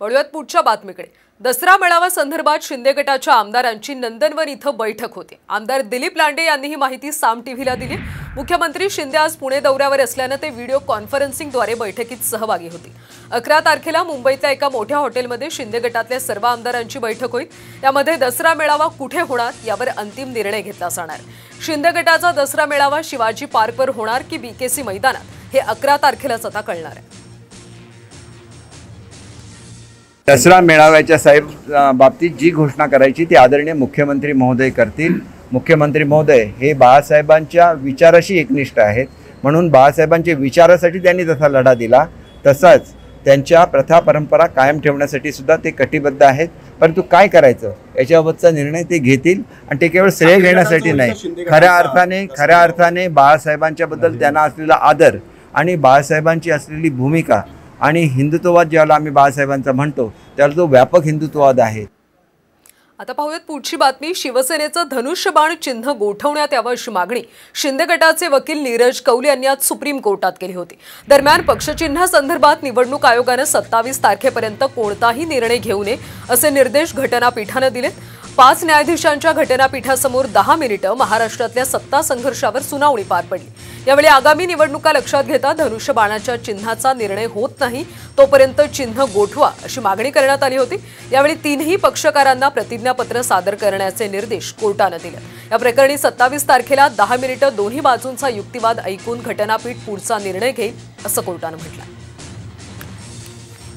वळूयात पुढच्या बातमीकडे. दसरा मेळावा संदर्भात शिंदे गटाच्या आमदारांची नंदनवन इथं बैठक होती. आमदार दिलीप लांडे यांनी ही माहिती साम टीव्हीला दिली. मुख्यमंत्री शिंदे आज पुणे दौऱ्यावर असल्यानं ते व्हिडिओ कॉन्फरन्सिंगद्वारे बैठकीत सहभागी होती. अकरा तारखेला मुंबईतल्या एका मोठ्या हॉटेलमध्ये शिंदे गटातल्या सर्व आमदारांची बैठक होईल. यामध्ये दसरा मेळावा कुठे होणार यावर अंतिम निर्णय घेतला जाणार. शिंदे गटाचा दसरा मेळावा शिवाजी पार्कवर होणार की बीकेसी मैदानात? हे अकरा तारखेलाच आता कळणार आहे. दसरा मेळाव्याच्या साहेब बाबतीत जी घोषणा करायची ती आदरणीय मुख्यमंत्री महोदय करतील. मुख्यमंत्री महोदय हे बाळासाहेबांच्या विचाराशी एकनिष्ठ आहेत. म्हणून बाळासाहेबांच्या विचारासाठी त्यांनी तसा लढा दिला तसाच त्यांच्या प्रथा परंपरा कायम ठेवण्यासाठी सुद्धा ते कटिबद्ध आहेत. परंतु काय करायचं? याच्याबाबतचा निर्णय ते घेतील आणि ते केवळ श्रेय घेण्यासाठी नाही. खऱ्या अर्थाने खऱ्या अर्थाने बाळासाहेबांच्याबद्दल त्यांना असलेला आदर आणि बाळासाहेबांची असलेली भूमिका आणि हिंदुत्ववाद ज्याला आम्ही बाळासाहेबांचा म्हणतो त्याला तो व्यापक हिंदुत्ववाद आहे. आता पाहूयात पुढची बातमी. शिवसेनेचं धनुष्यबाण चिन्ह गोठवण्यात यावं अशी मागणी. शिंदे गटाचे वकील नीरज कौल यांनी आज सुप्रीम कोर्टात केली होती. दरम्यान पक्षचिन्हासंदर्भात निवडणूक आयोगानं सत्तावीस तारखेपर्यंत कोणताही निर्णय घेऊ नये असे निर्देश घटनापीठानं दिलेत. पाच न्यायाधीशांच्या घटनापीठासमोर दहा मिनिटं महाराष्ट्रातल्या सत्ता संघर्षावर सुनावणी पार पडली. यावेळी आगामी निवडणुका लक्षात घेता धनुष्य बाणाच्या चिन्हाचा निर्णय होत नाही तोपर्यंत चिन्ह गोठवा अशी मागणी करण्यात आली होती. यावेळी तीनही पक्षकारांना प्रतिज्ञापत्र सादर करण्याचे निर्देश कोर्टानं दिले. या प्रकरणी सत्तावीस तारखेला दहा मिनिटं दोन्ही बाजूंचा युक्तिवाद ऐकून घटनापीठ पुढचा निर्णय घेईल असं कोर्टानं म्हटलं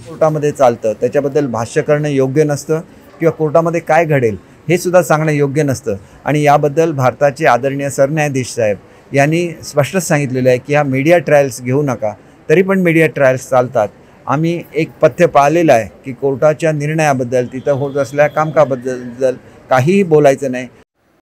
कोर्टामध्ये चालतं. त्याच्याबद्दल भाष्य करणं योग्य नसतं किंवा कोर्टामध्ये काय घडेल हे सुद्धा सांगणं योग्य नसतं. आणि याबद्दल भारताचे आदरणीय सरन्यायाधीश साहेब यांनी स्पष्टच सांगितलेलं आहे की हा मीडिया ट्रायल्स घेऊ नका तरी पण मीडिया ट्रायल्स चालतात. आम्ही एक पथ्य पाळलेलं आहे की कोर्टाच्या निर्णयाबद्दल तिथं होत असल्या कामकाबद्दल काहीही बोलायचं नाही.